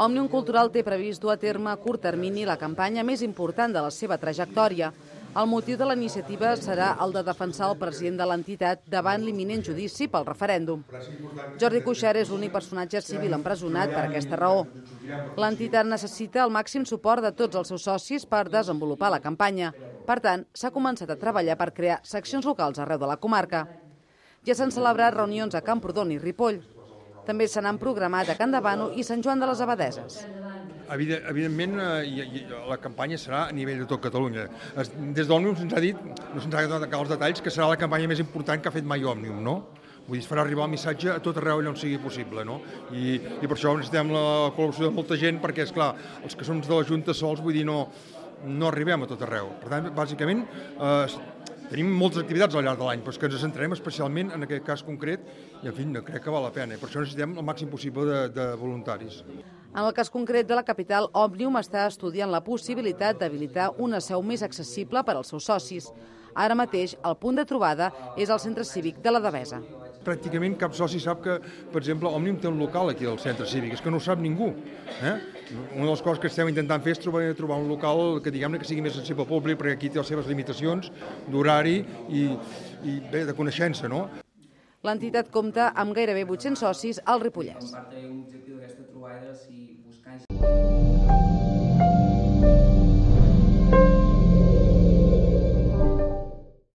Òmnium Cultural té previst dur a terme a curt termini la campanya més important de la seva trajectòria. El motiu de la iniciativa serà el de defensar el president de l'entitat davant l'imminent judici pel referèndum. Jordi Cuixart és l'únic personatge civil empresonat per aquesta raó. L'entitat necessita el màxim suport de tots els seus socis per desenvolupar la campanya. Per tant, s'ha començat a treballar per crear seccions locals arreu de la comarca. Ja s'han celebrat reunions a Camprodon i Ripoll. També se n'han programat a Can Davano i Sant Joan de les Abadeses. Evidentment, eh, la campanya serà a nivell de tot Catalunya. Es, des d'Òmnium se'ns ha dit, no se'ns ha donat els detalls, que serà la campanya més important que ha fet mai Òmnium, no? Vull dir, es farà arribar el missatge a tot arreu allà on sigui possible, no? I, i per això necessitem la col·laboració de molta gent, perquè, és clar, els que som de la Junta sols, vull dir, no, no arribem a tot arreu. Per tant, bàsicament, eh, Tenim moltes activitats al llarg de l'any, però és que ens centrem especialment en aquest cas concret i, en fi, no crec que val la pena. Per això necessitem el màxim possible de, de voluntaris. En el cas concret de la capital, Òmnium està estudiant la possibilitat d'habilitar una seu més accessible per als seus socis. Ara mateix, el punt de trobada és el centre cívic de la Devesa pràcticament cap soci sap que, per exemple, Òmnium té un local aquí al centre cívic, és que no ho sap ningú. Eh? Una de les coses que estem intentant fer és trobar, trobar un local que diguem que sigui més sensible al públic, perquè aquí té les seves limitacions d'horari i, i bé, de coneixença, no? L'entitat compta amb gairebé 800 socis al Ripollès. Part d'un objectiu d'aquesta trobada si buscant